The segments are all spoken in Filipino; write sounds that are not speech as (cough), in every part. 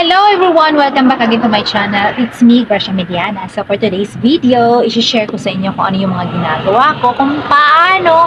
Hello everyone! Welcome back again to my channel. It's me, Gracia Mediana. So for today's video, isi-share ko sa inyo kung ano yung mga ginagawa ko, kung paano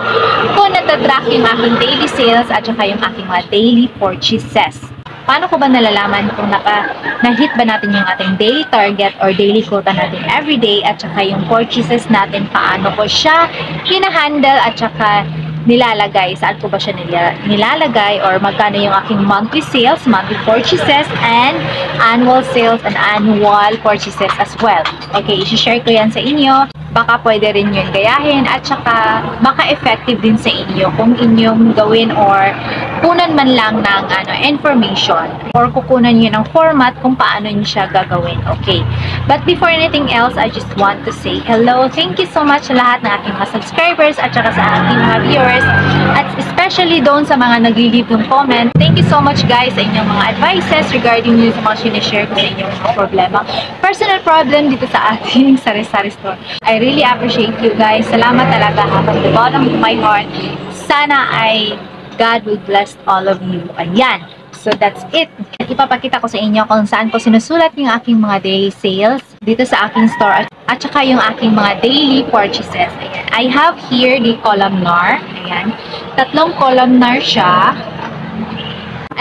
ko natatrack yung aking daily sales at saka yung aking mga daily purchases. Paano ko ba nalalaman kung naka, na-hit ba natin yung ating daily target or daily quota natin everyday at saka yung purchases natin, paano ko siya hinahandle at saka nilalagay, saan ko ba siya nila- nilalagay or magkano yung aking monthly sales, monthly purchases, and annual sales and annual purchases as well. Okay, isi-share ko yan sa inyo. Baka pwede rin yun gayahin at saka baka effective din sa inyo kung inyong gawin or kunan man lang ng ano, information or kukunan nyo ng format kung paano nyo siya gagawin. Okay. But before anything else, I just want to say hello. Thank you so much lahat ng aking mga subscribers at saka sa aking mga viewers at especially doon sa mga nag-leave ng comment. Thank you so much guys sa inyong mga advices regarding yung sa mga sinishare ko sa inyong problema. Personal problem dito sa ating (laughs) sari-sari store. I really appreciate you guys. Salamat talaga ha, from the bottom of my heart. Sana ay God will bless all of you. Ayan. So that's it. Ipapakita ko sa inyo kung saan ko sinusulat yung aking mga daily sales dito sa aking store at saka yung aking mga daily purchases. Ayan. I have here the columnar. Ayan. Tatlong columnar siya.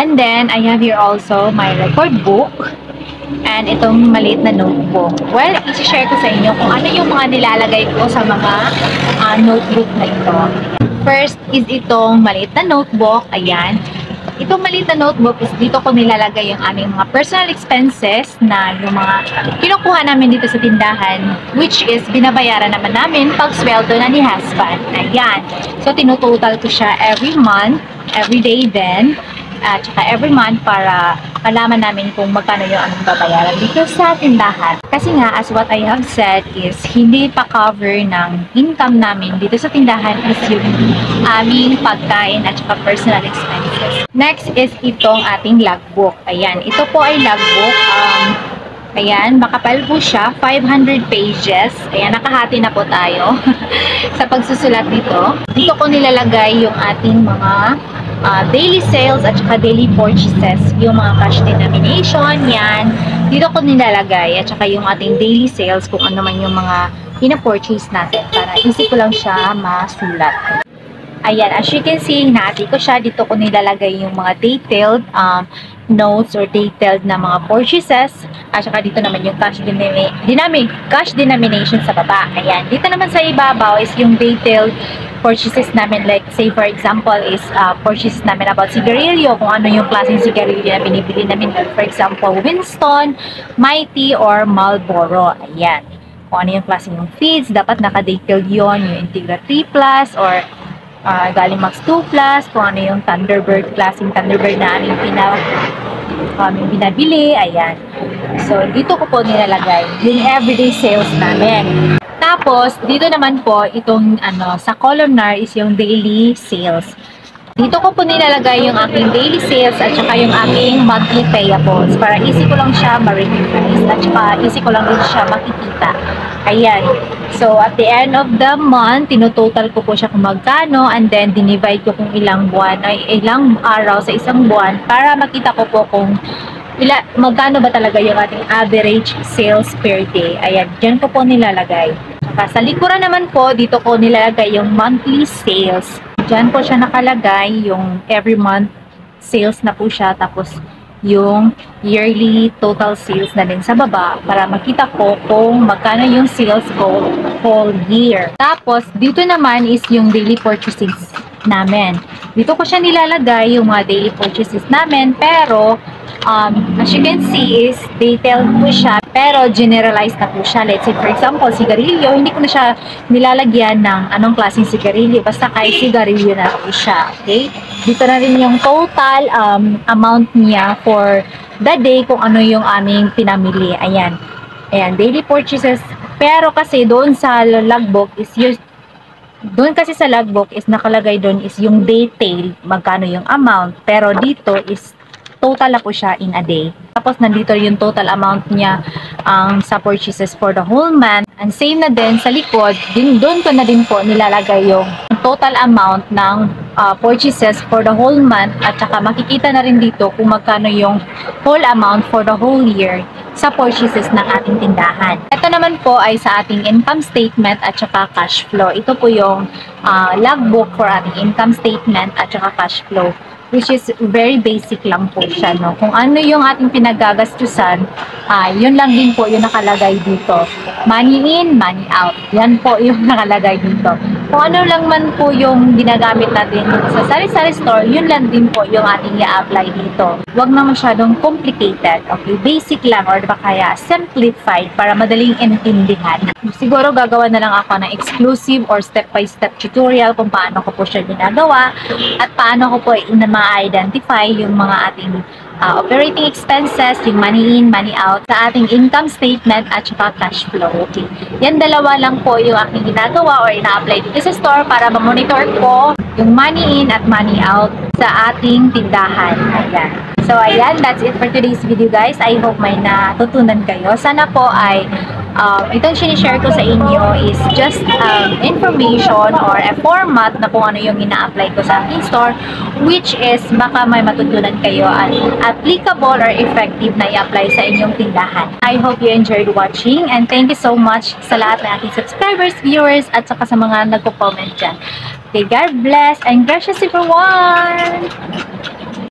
And then, I have here also my record book and itong maliit na notebook. Well, isi-share ko sa inyo kung ano yung mga nilalagay ko sa mga ah, notebook na ito. First is itong maliit na notebook. Ayan. Itong maliit na notebook is dito ko nilalagay yung aming mga personal expenses na yung mga kinukuha namin dito sa tindahan which is binabayaran naman namin pag sweldo na ni husband. Ayan. So, tinutotal ko siya every month, every day then at saka every month para malaman namin kung magkano yung aming babayaran dito sa tindahan. Kasi nga, as what I have said is, hindi pa cover ng income namin dito sa tindahan is yung aming pagkain at saka personal expenses. Next is itong ating logbook. Ayan, ito po ay logbook. Um, Ayan, makapal po siya, 500 pages. Ayan, nakahati na po tayo (laughs) sa pagsusulat dito. Dito ko nilalagay yung ating mga uh, daily sales at saka daily purchases, yung mga cash denomination, yan. Dito ko nilalagay at saka yung ating daily sales kung ano man yung mga pina-purchase natin para easy ko lang siya masulat. Ayan, as you can see, hinati ko siya. Dito ko nilalagay yung mga detailed um, notes or detailed na mga purchases. At saka dito naman yung cash, denomi dynamic, cash denomination sa baba. Ayan. Dito naman sa ibabaw is yung detailed purchases namin. Like, say for example, is uh, purchases namin about sigarilyo. Kung ano yung klaseng sigarilyo na binibili namin. For example, Winston, Mighty, or Marlboro. Ayan. Kung ano yung klaseng yung feeds, dapat naka-detailed yon Yung Integra 3 Plus or uh, galing Max 2 Plus, kung ano yung Thunderbird, klaseng Thunderbird na aming pina, aming binabili, ayan. So, dito ko po nilalagay yung everyday sales namin. Tapos, dito naman po, itong ano, sa columnar is yung daily sales. Dito ko po nilalagay yung aking daily sales at saka yung aking monthly payables para easy ko lang siya ma-recognize at saka easy ko lang din siya makikita. Ayan. So, at the end of the month, tinutotal ko po siya kung magkano and then dinivide ko kung ilang buwan ay ilang araw sa isang buwan para makita ko po kung ila, magkano ba talaga yung ating average sales per day. Ayan, dyan ko po nilalagay. Saka sa likuran naman po, dito ko nilalagay yung monthly sales. Diyan po siya nakalagay, yung every month sales na po siya. Tapos yung yearly total sales na din sa baba para makita ko kung magkano yung sales ko whole year. Tapos, dito naman is yung daily purchases namin. Dito ko siya nilalagay yung mga daily purchases namin pero um, as you can see is detailed po siya pero generalized na po siya. Let's say for example, sigarilyo, hindi ko na siya nilalagyan ng anong klaseng sigarilyo basta kahit sigarilyo na po siya. Okay? Dito na rin yung total um, amount niya for the day kung ano yung aming pinamili. Ayan. Ayan, daily purchases. Pero kasi doon sa logbook is yung doon kasi sa logbook is nakalagay doon is yung detail, magkano yung amount. Pero dito is total na po siya in a day. Tapos nandito yung total amount niya um, sa purchases for the whole month. And same na din sa likod, din doon ko na din po nilalagay yung total amount ng uh, purchases for the whole month at saka makikita na rin dito kung magkano yung whole amount for the whole year sa purchases ng ating tindahan. Ito naman po ay sa ating income statement at saka cash flow. Ito po yung uh, logbook for ating income statement at saka cash flow which is very basic lang po siya, no? Kung ano yung ating pinagagastusan, ah, yun lang din po yung nakalagay dito. Money in, money out. Yan po yung (laughs) nakalagay dito. Kung ano lang man po yung ginagamit natin sa sari-sari store, yun lang din po yung ating i-apply dito. Huwag na masyadong complicated, okay? Basic lang or baka kaya simplified para madaling intindihan. Siguro gagawa na lang ako ng exclusive or step-by-step tutorial kung paano ko po siya ginagawa at paano ko po ma-identify yung mga ating uh, operating expenses, yung money in, money out sa ating income statement at saka cash flow. Okay. Yan dalawa lang po yung aking ginagawa or ina-apply dito sa store para ma-monitor ko yung money in at money out sa ating tindahan. Ayan. So, ayan, that's it for today's video, guys. I hope may natutunan kayo. Sana po ay um, itong sinishare ko sa inyo is just um, information or a format na kung ano yung ina-apply ko sa aking store which is baka may matutunan kayo at applicable or effective na i-apply sa inyong tindahan. I hope you enjoyed watching and thank you so much sa lahat ng aking subscribers, viewers at saka sa mga nagko-comment dyan. Okay, God bless and gracious everyone!